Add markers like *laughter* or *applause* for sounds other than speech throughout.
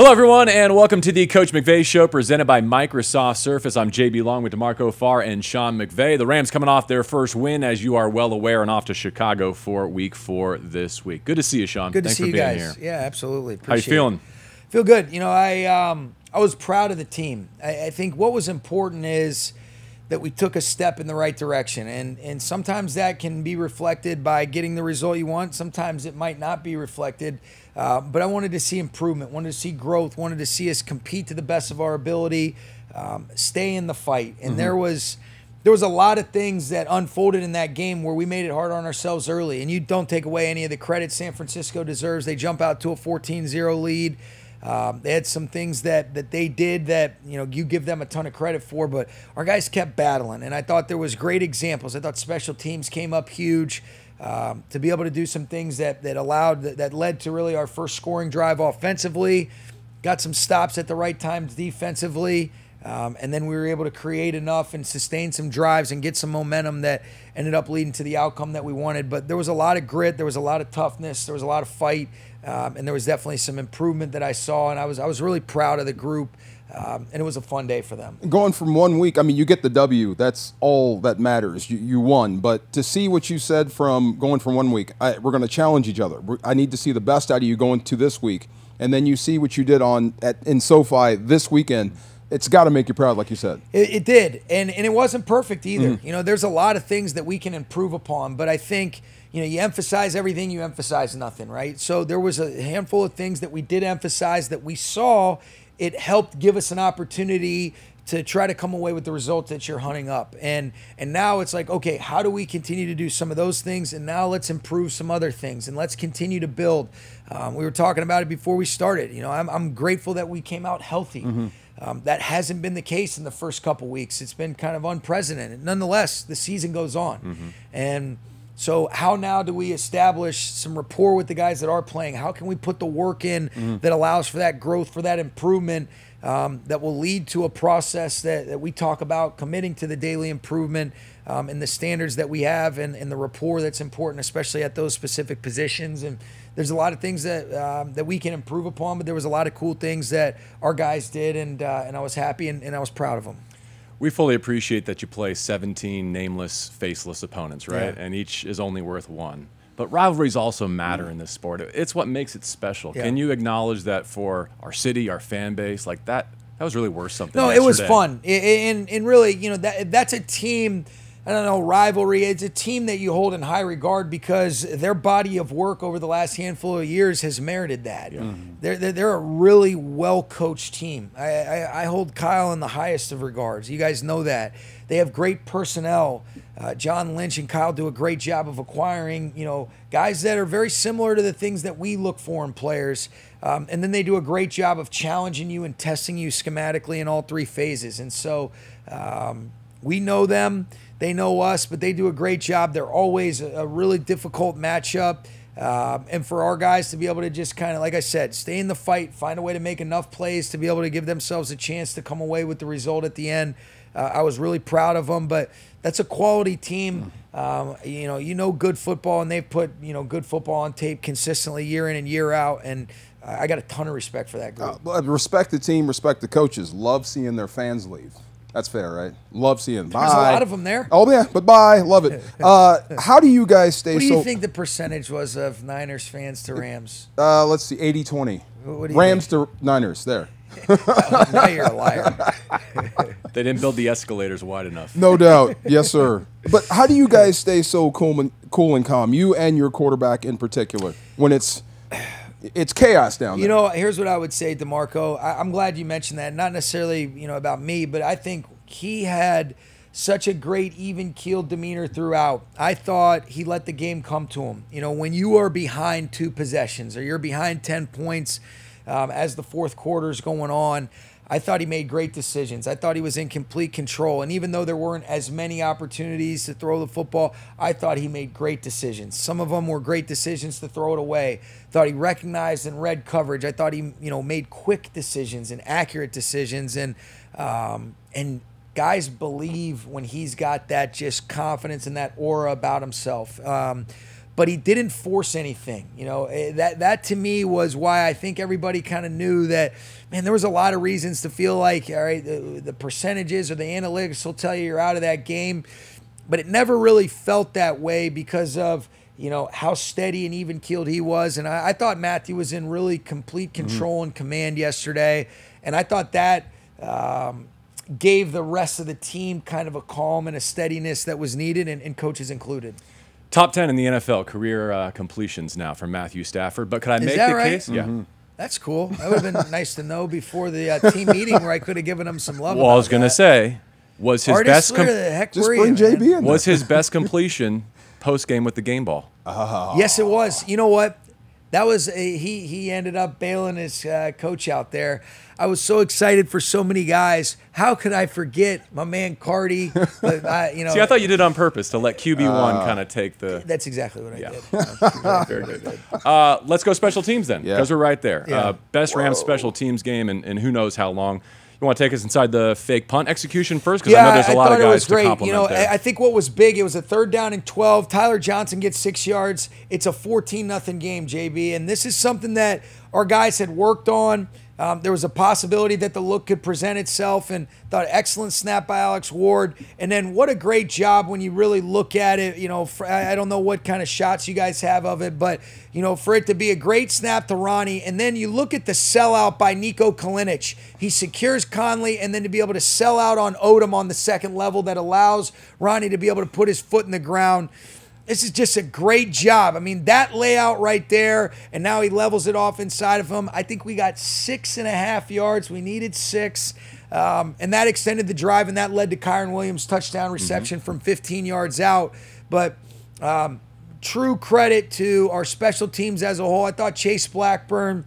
Hello, everyone, and welcome to the Coach McVay Show presented by Microsoft Surface. I'm JB Long with D'Marco Farr and Sean McVay. The Rams coming off their first win, as you are well aware, and off to Chicago for week four this week. Good to see you, Sean. Good Thanks to see for you being guys. here. Yeah, absolutely. How you feeling? It. Feel good. You know, I um, I was proud of the team. I, I think what was important is that we took a step in the right direction, and and sometimes that can be reflected by getting the result you want. Sometimes it might not be reflected. Uh, but I wanted to see improvement, wanted to see growth, wanted to see us compete to the best of our ability, um, stay in the fight. And there was there was a lot of things that unfolded in that game where we made it hard on ourselves early. And you don't take away any of the credit San Francisco deserves. They jump out to a 14-0 lead. Um, they had some things that that they did that you know you give them a ton of credit for, but our guys kept battling, and I thought there was great examples. I thought special teams came up huge um, to be able to do some things that that allowed that, that led to really our first scoring drive offensively. Got some stops at the right times defensively. Um, and then we were able to create enough and sustain some drives and get some momentum that ended up leading to the outcome that we wanted. But there was a lot of grit, there was a lot of toughness, there was a lot of fight, um, and there was definitely some improvement that I saw. And I was I was really proud of the group, um, and it was a fun day for them. Going from one week, I mean, you get the W. That's all that matters. You, you won. But to see what you said from going from one week, I, we're going to challenge each other. We're, I need to see the best out of you going to this week, and then you see what you did on at in SoFi this weekend. It's got to make you proud, like you said. It, it did, and and it wasn't perfect either. You know, there's a lot of things that we can improve upon, but I think you know you emphasize everything, you emphasize nothing, right? So there was a handful of things that we did emphasize that we saw. It helped give us an opportunity to try to come away with the result that you're hunting up, and and now it's like, okay, how do we continue to do some of those things, and now let's improve some other things, and let's continue to build. Um, we were talking about it before we started. You know, I'm I'm grateful that we came out healthy. Um, that hasn't been the case in the first couple weeks. It's been kind of unprecedented. Nonetheless, the season goes on, and so how now do we establish some rapport with the guys that are playing? How can we put the work in that allows for that growth, for that improvement, um, that will lead to a process that, that we talk about committing to the daily improvement um, and the standards that we have and, and the rapport that's important, especially at those specific positions. And there's a lot of things that um, that we can improve upon, but there was a lot of cool things that our guys did, and uh, and I was happy and, and I was proud of them. We fully appreciate that you play 17 nameless, faceless opponents, right? Yeah. And each is only worth one. But rivalries also matter in this sport. It's what makes it special. Yeah. Can you acknowledge that for our city, our fan base, like that? That was really worth something. No, it was fun, and and really, you know, that that's a team. I don't know rivalry. It's a team that you hold in high regard because their body of work over the last handful of years has merited that. They're, they're they're a really well coached team. I, I I hold Kyle in the highest of regards. You guys know that they have great personnel. Uh, John Lynch and Kyle do a great job of acquiring, you know, guys that are very similar to the things that we look for in players. Um, and then they do a great job of challenging you and testing you schematically in all three phases. And so um, we know them, they know us, but they do a great job. They're always a, really difficult matchup. Um, and for our guys to be able to just kind of, like I said, stay in the fight, find a way to make enough plays to be able to give themselves a chance to come away with the result at the end. Uh, I was really proud of them, but that's a quality team. Um, you know, you know good football, and they've put you know good football on tape consistently year in and year out, and I got a ton of respect for that group. Uh, respect the team, respect the coaches. Love seeing their fans leave. That's fair, right? Love seeing. Bye. There's a lot of them there. Oh yeah, but bye. Love it. *laughs* Uh, how do you guys stay What do so? you think the percentage was of Niners fans to Rams? Uh, let's see, 80-20. What do Rams to Niners. There. *laughs* now you're a liar. *laughs* They didn't build the escalators wide enough. No doubt. yes, sir. But how do you guys stay so cool and, cool and calm? You and your quarterback in particular, when it's it's chaos down there. You know, here's what I would say, D'Marco. I, I'm glad you mentioned that. Not necessarily, you know, about me, but I think he had such a great even keeled demeanor throughout. I thought he let the game come to him. You know, when you are behind two possessions or you're behind ten points um, as the fourth quarter is going on. I thought he made great decisions. I thought he was in complete control. And even though there weren't as many opportunities to throw the football, I thought he made great decisions. Some of them were great decisions to throw it away. Thought he recognized and read coverage. I thought he, you know, made quick decisions and accurate decisions. And um, and guys believe when he's got that just confidence and that aura about himself. Um, but he didn't force anything. You know, eh, that that to me was why I think everybody kind of knew that. Man, there was a lot of reasons to feel like, all right, the, the percentages or the analytics will tell you you're out of that game, but it never really felt that way because of you know how steady and even keeled he was. And I, I thought Matthew was in really complete control mm-hmm. and command yesterday, and I thought that. Um, gave the rest of the team kind of a calm and a steadiness that was needed, and, and coaches included. Top 10 in the NFL career uh, completions now from Matthew Stafford. But could I Is make the right? case? Mm-hmm. Yeah. That's cool. That would have been *laughs* nice to know before the uh, team meeting where I could have given him some love. Well, I was going to say, was his Artists, best com- the heck just bring you, JB in was his best *laughs* completion post game with the game ball? Oh. Yes, it was. You know what? That was a, he. He ended up bailing his uh, coach out there. I was so excited for so many guys. How could I forget my man Karty? *laughs* But I, you know, see, I thought you did on purpose to let QB one uh, kind of take the. That's exactly what I yeah. *laughs* did. Very good. Uh, let's go special teams then, because yeah. we're right there. Yeah. Uh, best Rams special teams game, and, and who knows how long. You want to take us inside the fake punt execution first? Because yeah, I know there's a I lot of guys it was great. to compliment You know, there. I think what was big, it was a third down and 12. Tyler Johnson gets six yards. It's a 14 nothing game, JB. And this is something that our guys had worked on. Um, there was a possibility that the look could present itself, and thought excellent snap by Alex Ward. And then what a great job when you really look at it. You know, for, I don't know what kind of shots you guys have of it, but you know, for it to be a great snap to Ronnie, and then you look at the sellout by Nico Kalinic. He secures Conley, and then to be able to sell out on Odom on the second level that allows Ronnie to be able to put his foot in the ground. This is just a great job. I mean, that layout right there, and now he levels it off inside of him. I think we got six and a half yards. We needed six. Um, and that extended the drive, and that led to Kyren Williams' touchdown reception mm-hmm. from 15 yards out. But um, true credit to our special teams as a whole. I thought Chase Blackburn,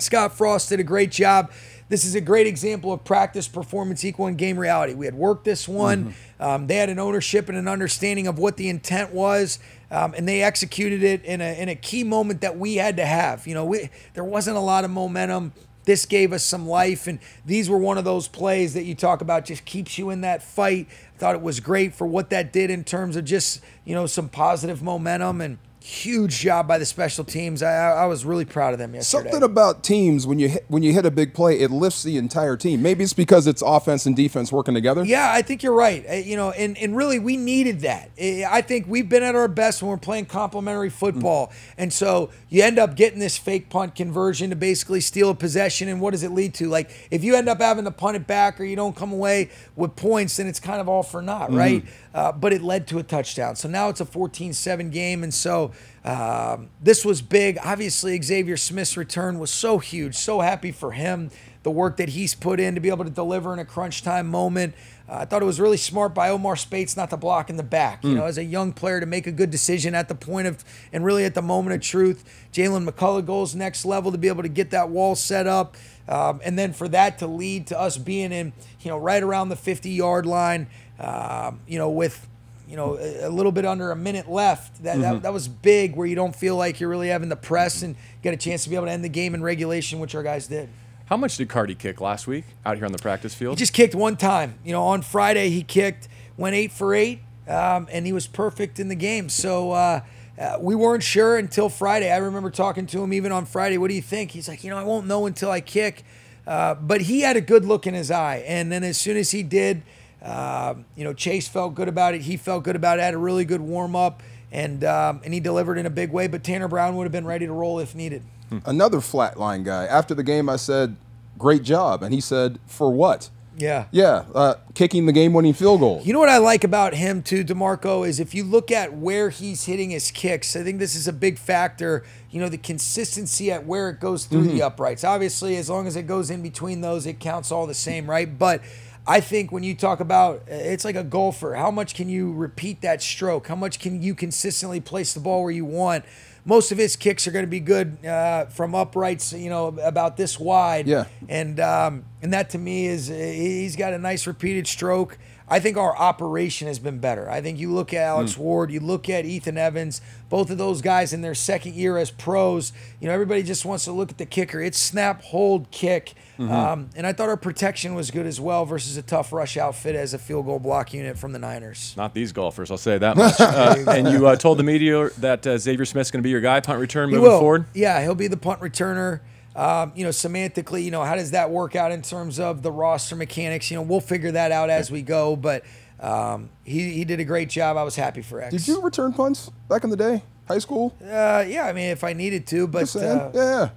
Scott Frost did a great job. This is a great example of practice performance equal in game reality. We had worked this one. Mm-hmm. Um, they had an ownership and an understanding of what the intent was, um, and they executed it in a in a key moment that we had to have. You know, we, there wasn't a lot of momentum. This gave us some life, and these were one of those plays that you talk about just keeps you in that fight. I thought it was great for what that did in terms of just you know some positive momentum and huge job by the special teams. I, I was really proud of them yesterday. Something about teams when you hit, when you hit a big play, it lifts the entire team. Maybe it's because it's offense and defense working together. Yeah, I think you're right. Uh, you know, and, and really we needed that. I think we've been at our best when we're playing complementary football, mm. and so you end up getting this fake punt conversion to basically steal a possession. And what does it lead to? Like if you end up having to punt it back or you don't come away with points, then it's kind of all for naught, mm. right? Uh, but it led to a touchdown. So now it's a 14-7 game, and so. Um, this was big. Obviously, Xavier Smith's return was so huge. So happy for him. The work that he's put in to be able to deliver in a crunch time moment. Uh, I thought it was really smart by Omar Speights not to block in the back. You mm. know, as a young player to make a good decision at the point of and really at the moment of truth. Jaylen McCollough goes next level to be able to get that wall set up, um, and then for that to lead to us being in, you know, right around the 50 yard line. Um, you know, with you know, a, little bit under a minute left. That, mm-hmm. that, that was big where you don't feel like you're really having the press and get a chance to be able to end the game in regulation, which our guys did. How much did Karty kick last week out here on the practice field? He just kicked one time. You know, on Friday he kicked, went eight for eight, um, and he was perfect in the game. So uh, uh, we weren't sure until Friday. I remember talking to him even on Friday. What do you think? He's like, you know, I won't know until I kick. Uh, but he had a good look in his eye, and then as soon as he did, um, you know, Chase felt good about it. He felt good about it. Had a really good warm up, and um, and he delivered in a big way. But Tanner Brown would have been ready to roll if needed. Another flatline guy. After the game, I said, "Great job," and he said, "For what?" Yeah. Yeah. Uh, kicking the game winning field goal. You know what I like about him, too, D'Marco, is if you look at where he's hitting his kicks, I think this is a big factor. You know, the consistency at where it goes through mm-hmm. the uprights. Obviously, as long as it goes in between those, it counts all the same, right? But I think when you talk about it's like a golfer, how much can you repeat that stroke? How much can you consistently place the ball where you want? Most of his kicks are going to be good uh, from uprights, you know, about this wide. Yeah. And um, and that to me is he's got a nice repeated stroke. I think our operation has been better. I think you look at Alex Hmm. Ward, you look at Ethan Evans, both of those guys in their second year as pros. You know, everybody just wants to look at the kicker. It's snap, hold, kick. Mm-hmm. Um, and I thought our protection was good as well versus a tough rush outfit as a field goal block unit from the Niners. Not these golfers, I'll say that much. *laughs* Uh, and you uh, told the media that uh, Xavier Smith's going to be your guy, punt return moving forward. Yeah, he'll be the punt returner. Um, you know, semantically, you know, how does that work out in terms of the roster mechanics? You know, we'll figure that out as we go. But um, he, he did a great job. I was happy for X. Did you return punts back in the day, high school? Uh, yeah, I mean, if I needed to, but uh, yeah, yeah.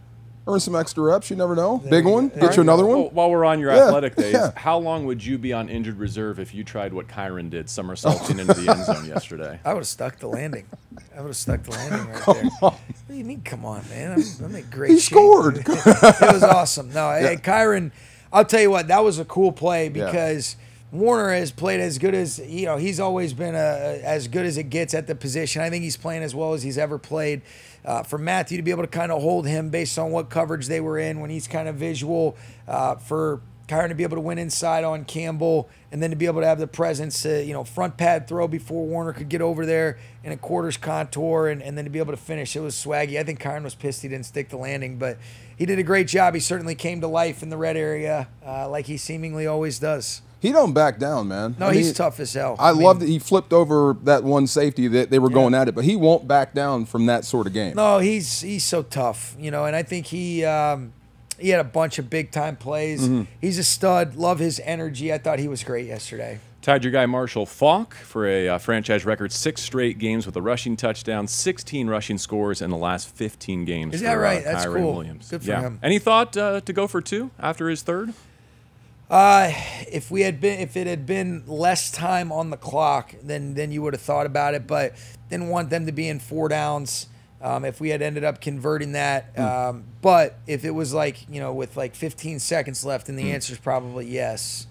Earn some extra reps. You never know. Big you one. Get There you you another Well, one. while we're on your Yeah, athletic days, yeah. how long would you be on injured reserve if you tried what Kyren did, somersaulting into the end zone *laughs* yesterday? I would have stuck the landing. I would have stuck the *laughs* landing right there. On. What do you mean? Come on, man! I'm, I'm in great He shape. scored. *laughs* it was awesome. No, hey, Kyren, I'll tell you what, that was a cool play Yeah. because Warner has played as good as you know. He's always been a, as good as it gets at the position. I think he's playing as well as he's ever played. Uh, for Matthew to be able to kind of hold him based on what coverage they were in when he's kind of visual. Uh, for Kyren to be able to win inside on Campbell and then to be able to have the presence to, you know, front pad throw before Warner could get over there in a quarters contour and, and then to be able to finish. It was swaggy. I think Kyren was pissed he didn't stick the landing, but he did a great job. He certainly came to life in the red area uh, like he seemingly always does. He don't back down, man. No, I he's tough as hell. I, mean, love that he flipped over that one safety that they were going at it, but he won't back down from that sort of game. No, he's he's so tough, you know, and I think he um, he had a bunch of big time plays. Mm-hmm. He's a stud. Love his energy. I thought he was great yesterday. Tied your guy Marshall Faulk for a uh, franchise record six straight games with a rushing touchdown, 16 rushing scores in the last 15 games. Is for, that right? Uh, That's Kyren cool. Williams. Good for yeah. him. Any thought uh, to go for two after his third? Uh, if we had been, if it had been less time on the clock, then then you would have thought about it. But didn't want them to be in four downs. Um, if we had ended up converting that, um, but if it was like you know with like 15 seconds left, then the answer is probably yes.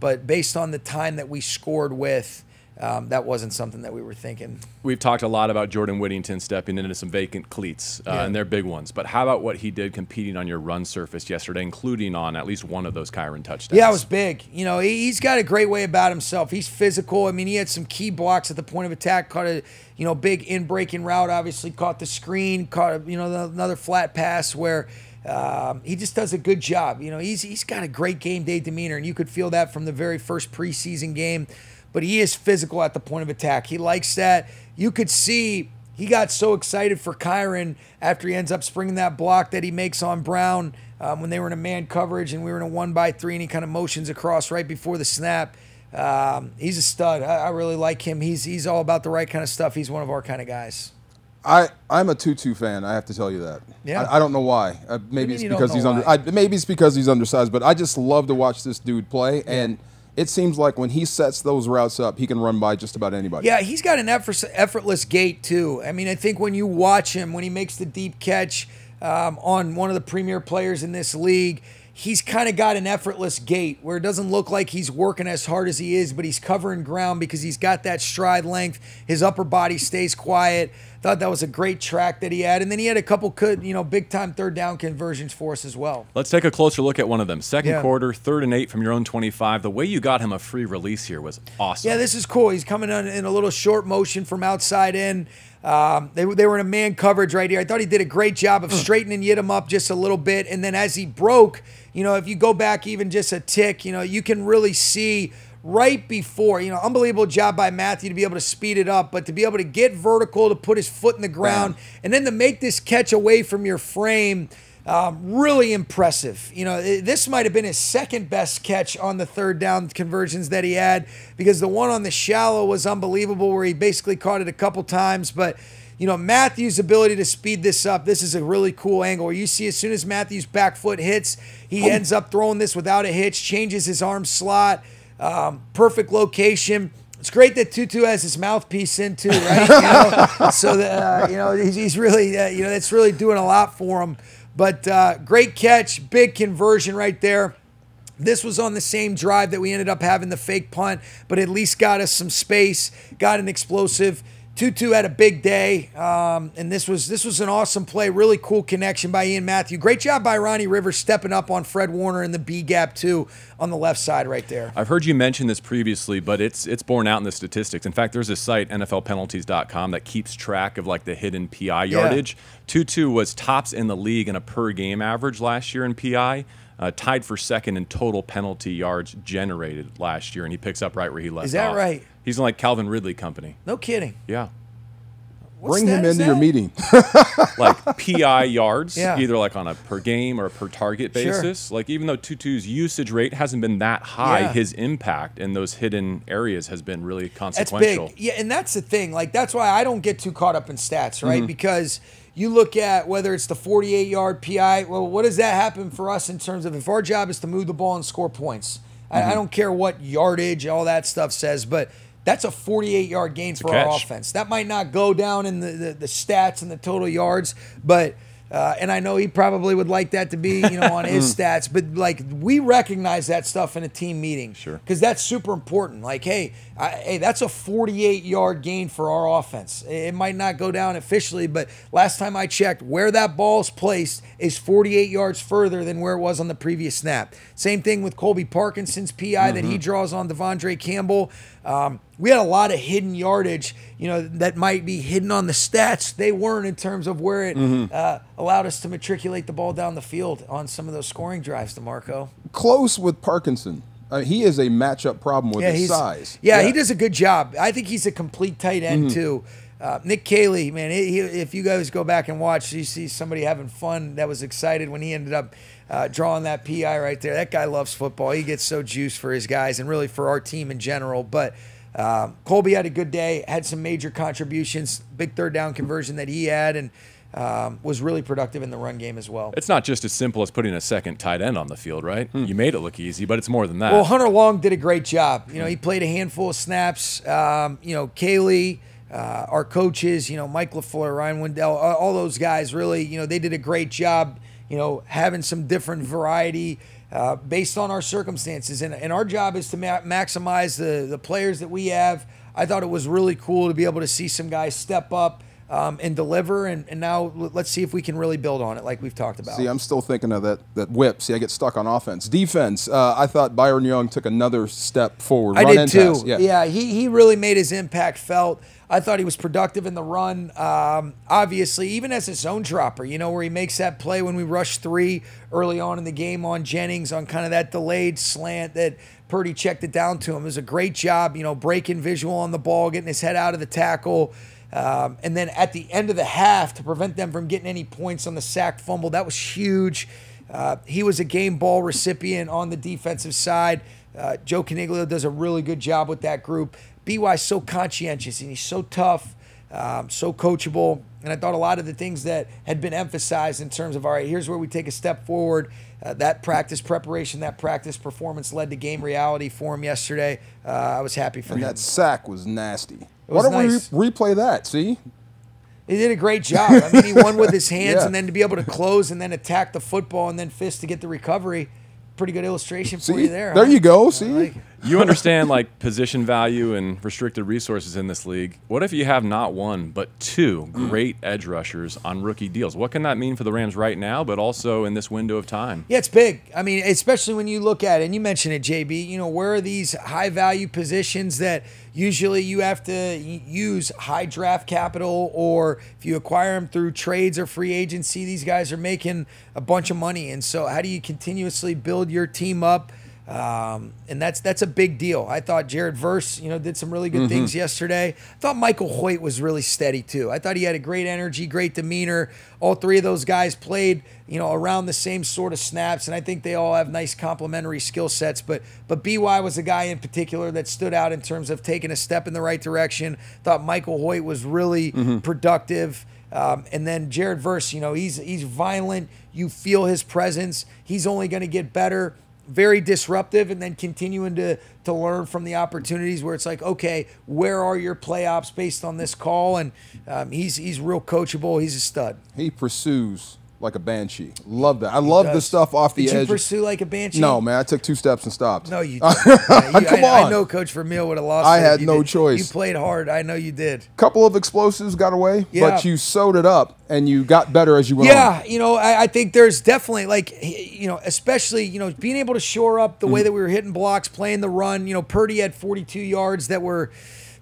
but based on the time that we scored with, um, that wasn't something that we were thinking. We've talked a lot about Jordan Whittington stepping into some vacant cleats, uh, Yeah. and they're big ones. But how about what he did competing on your run surface yesterday, including on at least one of those Kyren touchdowns? Yeah, it was big. You know, he, he's got a great way about himself. He's physical. I mean, he had some key blocks at the point of attack. Caught a you know big in breaking route. Obviously, caught the screen. Caught a, you know another flat pass where. Um, he just does a good job. You know, he's he's got a great game day demeanor, and you could feel that from the very first preseason game. But he is physical at the point of attack. He likes that. You could see he got so excited for Kyren after he ends up springing that block that he makes on Brown um, when they were in a man coverage and we were in a one by three, and he kind of motions across right before the snap. Um, he's a stud. I, I really like him. He's he's all about the right kind of stuff. He's one of our kind of guys. I I'm a Tutu fan. I have to tell you that. Yeah. I, I don't know why. Uh, maybe it's because he's under. I, maybe it's because he's undersized. But I just love to watch this dude play, and it seems like when he sets those routes up, he can run by just about anybody. Yeah, he's got an effort, effortless gait too. I mean, I think when you watch him when he makes the deep catch um, on one of the premier players in this league, he's kind of got an effortless gait where it doesn't look like he's working as hard as he is, but he's covering ground because he's got that stride length. His upper body stays quiet. Thought that was a great track that he had, and then he had a couple good, you know, big time third down conversions for us as well. Let's take a closer look at one of them. Second Yeah. quarter, third and eight from your own 25. The way you got him a free release here was awesome. Yeah, this is cool. He's coming in, in a little short motion from outside in. Um, they, were- they were in a man coverage right here. I thought he did a great job of straightening Yidam up just a little bit. And then as he broke, you know, if you go back even just a tick, you know, you can really see right before, you know, unbelievable job by Matthew to be able to speed it up, but to be able to get vertical, to put his foot in the ground, and then to make this catch away from your frame. Um, really impressive. You know, this might have been his second best catch on the third down conversions that he had because the one on the shallow was unbelievable where he basically caught it a couple times. But, you know, Matthews' ability to speed this up, this is a really cool angle where you see as soon as Matthews' back foot hits, he ends up throwing this without a hitch, changes his arm slot, um, perfect location. It's great that Tutu has his mouthpiece in too, right? You know, *laughs* so that uh, you know he's, he's really uh, you know that's really doing a lot for him. But uh, great catch, big conversion right there. This was on the same drive that we ended up having the fake punt, but at least got us some space, got an explosive Tutu had a big day, um, and this was this was an awesome play. Really cool connection by Ian Matthew. Great job by Ronnie Rivers stepping up on Fred Warner in the B gap too on the left side right there. I've heard you mention this previously, but it's it's borne out in the statistics. In fact, there's a site NFLpenalties.com that keeps track of like the hidden PI yardage. Tutu was tops in the league in a per game average last year in PI. Uh, tied for second in total penalty yards generated last year, and he picks up right where he left Is that off. right? He's in like Calvin Ridley company. No kidding. Yeah. What Bring stat him is into your meeting. *laughs* like PI yards, Yeah. either like on a per game or a per target Sure. basis. Like even though Tutu's usage rate hasn't been that high, Yeah. his impact in those hidden areas has been really That's consequential. big. Yeah, and that's the thing. Like that's why I don't get too caught up in stats, right? Mm-hmm. Because you look at whether it's the 48 yard PI. Well, what does that happen for us in terms of if our job is to move the ball and score points? I, Mm-hmm. I don't care what yardage, all that stuff says, but that's a 48 yard gain for our offense. That might not go down in the, the, the stats and the total yards, but. Uh, and I know he probably would like that to be, you know, on his *laughs* stats, but like we recognize that stuff in a team meeting, Sure. because that's super important. Like, hey, I, hey, that's a 48 yard gain for our offense. It might not go down officially, but last time I checked, where that ball's placed is 48 yards further than where it was on the previous snap. Same thing with Colby Parkinson's PI that he draws on De'Vondre Campbell. Um, we had a lot of hidden yardage, you know, that might be hidden on the stats. They weren't in terms of where it uh, allowed us to matriculate the ball down the field on some of those scoring drives, D'Marco. Close with Parkinson. Uh, he is a matchup problem with his size. Yeah, he does a good job. I think he's a complete tight end too. Uh, Nick Caley, man, he- if you guys go back and watch, you see somebody having fun that was excited when he ended up uh, drawing that PI right there. That guy loves football. He gets so juiced for his guys and really for our team in general. But um, Colby had a good day, had some major contributions, big third down conversion that he had, and um, was really productive in the run game as well. It's not just as simple as putting a second tight end on the field, right? You made it look easy, but it's more than that. Well, Hunter Long did a great job. You know, he played a handful of snaps. Um, you know, Caley, uh, our coaches, you know, Mike LaFleur, Ryan Wendell, all those guys really, you know, they did a great job, you know, having some different variety uh, based on our circumstances. And, and our job is to ma- maximize the, the players that we have. I thought it was really cool to be able to see some guys step up um, and deliver. And, and now let's see if we can really build on it like we've talked about. See, I'm still thinking of that that whip. See, I get stuck on offense. Defense. Uh, I thought Byron Young took another step forward. I Run did and too. pass. Yeah. he he really made his impact felt. I thought he was productive in the run. Um, obviously, even as a zone dropper, you know, where he makes that play when we rush three early on in the game on Jennings on kind of that delayed slant that Purdy checked it down to him. It was a great job, you know, breaking visual on the ball, getting his head out of the tackle. Um, and then at the end of the half, to prevent them from getting any points on the sack fumble, that was huge. Uh, he was a game ball recipient on the defensive side. Uh, Joe Coniglio does a really good job with that group. BY's so conscientious and he's so tough, um, so coachable. And I thought a lot of the things that had been emphasized in terms of, all right, here's where we take a step forward. Uh, that practice preparation, that practice performance led to game reality for him yesterday. Uh, I was happy for And him. that sack was nasty. Why don't nice. we re- replay that? See, He did a great job. I mean, he won with his *laughs* hands, Yeah. and then to be able to close and then attack the football and then fist to get the recovery. Pretty good illustration for you there. there huh? you go. See, like. You understand like position value and restricted resources in this league. What if you have not one but two mm. great edge rushers on rookie deals? What can that mean for the Rams right now, but also in this window of time? Yeah, it's big. I mean, especially when you look at it, and you mentioned it, JB. You know, where are these high value positions that usually you have to use high draft capital, or if you acquire them through trades or free agency, these guys are making a bunch of money. And so, how do you continuously build your team up? Um, and that's that's a big deal. I thought Jared Verse, you know, did some really good things yesterday. I thought Michael Hoecht was really steady too. I thought he had a great energy, great demeanor. All three of those guys played, you know, around the same sort of snaps, and I think they all have nice complementary skill sets. But but By was a guy in particular that stood out in terms of taking a step in the right direction. Thought Michael Hoecht was really productive. Um, and then Jared Verse, you know, he's he's violent. You feel his presence. He's only going to get better very disruptive and then continuing to to learn from the opportunities where it's like okay where are your play based on this call? And um, he's he's real coachable. He's a stud. He pursues like a banshee. Love that. I love the stuff off the Did you edge. pursue like a banshee? no, man, I took two steps and stopped. No, you *laughs* didn't. Yeah, you- Come I, I know Coach Vermeil would have lost. I had no did- choice. You played hard. I know you did. couple of explosives got away, Yeah. but you sewed it up and you got better as you went Yeah, on. you know, I, I think there's definitely like, you know, especially you know being able to shore up the way Mm-hmm. that we were hitting blocks, playing the run. You know, Purdy had 42 yards that were,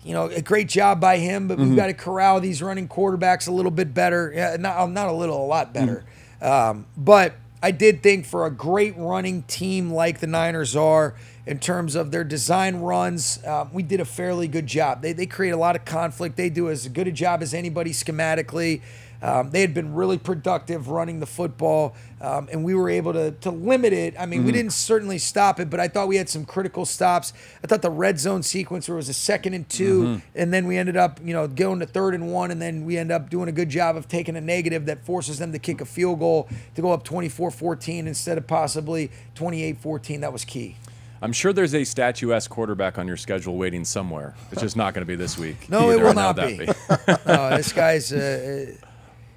you know, a great job by him. But Mm-hmm. we've got to corral these running quarterbacks a little bit better. Yeah, not not a little, a lot better. Mm. Um, but I did think for a great running team like the Niners are. In terms of their design runs, um, we did a fairly good job. They, they create a lot of conflict. They do as good a job as anybody schematically. Um, they had been really productive running the football, um, and we were able to to limit it. I mean, we didn't certainly stop it, but I thought we had some critical stops. I thought the red zone sequence where it was a second and 2 and then we ended up, you know, going to third and one, and then we end up doing a good job of taking a negative that forces them to kick a field goal to go up 24-14 instead of possibly 28-14. That was key. I'm sure there's a statuesque quarterback on your schedule waiting somewhere. It's just not going to be this week. *laughs* No, it either. will I not that be. *laughs* no, this guy's uh, uh,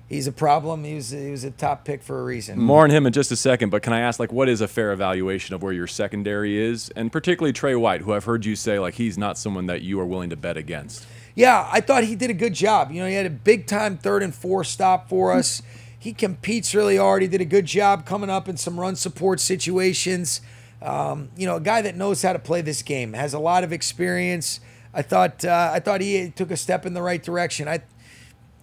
he's a problem. He was he was a top pick for a reason. More on him in just a second, but can I ask, like, what is a fair evaluation of where your secondary is, and particularly Trey White, who I've heard you say like he's not someone that you are willing to bet against. Yeah, I thought he did a good job. You know, he had a big time third and four stop for us. He competes really hard. He did a good job coming up in some run support situations. Um, you know, a guy that knows how to play this game has a lot of experience. I thought uh, I thought he took a step in the right direction. I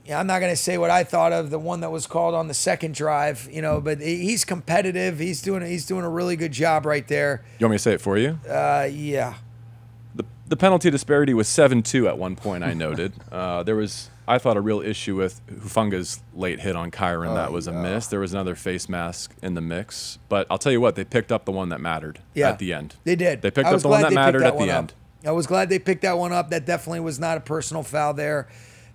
yeah, I'm not going to say what I thought of the one that was called on the second drive, you know, but he's competitive. He's doing he's doing a really good job right there. You want me to say it for you? Uh, yeah. The, the penalty disparity was 7-2 at one point. I noted *laughs* uh, there was, I thought, a real issue with Hufanga's late hit on Kyren. that was a miss. There was another face mask in the mix, but I'll tell you what, they picked up the one that mattered Yeah, at the end. They did. They picked up the one that mattered that at the up. end. I was glad they picked that one up. That definitely was not a personal foul there.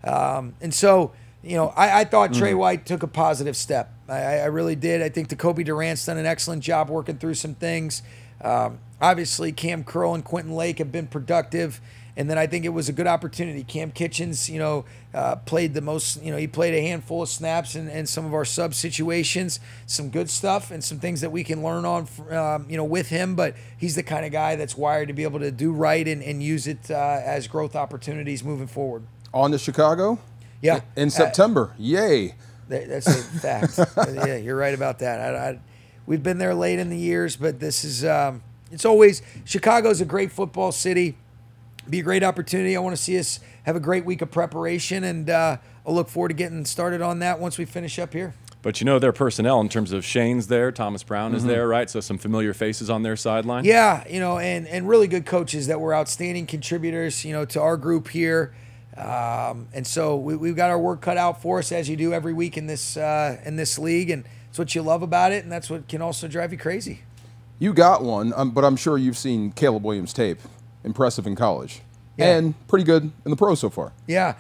Um, and so, you know, I, I thought Trey Mm. White took a positive step. I, I really did. I think the Cobie Durant's done an excellent job working through some things. Um, obviously, Kam Curl and Quentin Lake have been productive. And then I think it was a good opportunity. Kam Kinchens, you know, uh, played the most, you know, he played a handful of snaps in, in some of our sub situations, some good stuff and some things that we can learn on, um, you know, with him. But he's the kind of guy that's wired to be able to do right and, and use it uh, as growth opportunities moving forward. On to Chicago Yeah. in Uh, September. Yay. that- That's a fact. *laughs* yeah, you're right about that. I, I, we've been there late in the years, but this is um, it's always Chicago's a great football city. Be a great opportunity. I want to see us have a great week of preparation, and uh, I'll look forward to getting started on that once we finish up here. But you know their personnel in terms of Shane's there, Thomas Brown is there, right? So some familiar faces on their sideline. Yeah, you know, and and really good coaches that were outstanding contributors, you know, to our group here. Um, and so we, we've got our work cut out for us, as you do every week in this uh, in this league, and it's what you love about it, and that's what can also drive you crazy. You got one, um, but I'm sure you've seen Caleb Williams tape. Impressive in college. Yeah. And pretty good in the pros so far. Yeah,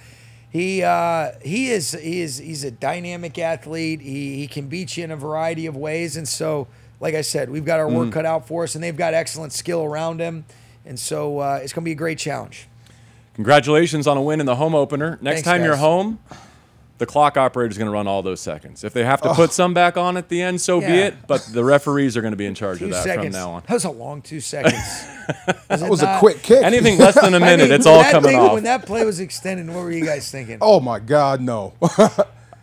he uh, he is he is he's a dynamic athlete. He he can beat you in a variety of ways, and so like I said, we've got our work cut out for us, and they've got excellent skill around him, and so uh, it's going to be a great challenge. Congratulations on a win in the home opener. Next Thanks, time you're home, the clock operator is going to run all those seconds. If they have to put oh. some back on at the end, so be it. But the referees are going to be in *laughs* charge of that seconds. from now on. That was a long two seconds. *laughs* Was That was a quick kick. Anything less than a *laughs* minute, mean, it's all coming thing- off. When that play was extended, what were you guys thinking? Oh my God, no.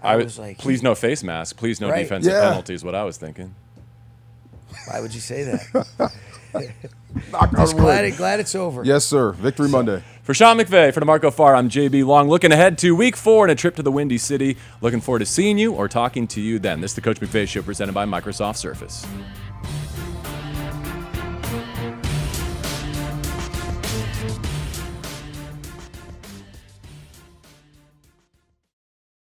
I was like, please no face mask. Please no Right. defensive Yeah. penalties. What I was thinking. why would you say that? *laughs* Knock on Just glad, it, glad it's over. Yes, sir. Victory Monday. For Sean McVay, for D'Marco Farr, I'm JB Long. Looking ahead to week four and a trip to the Windy City. Looking forward to seeing you or talking to you then. This is the Coach McVay Show presented by Microsoft Surface.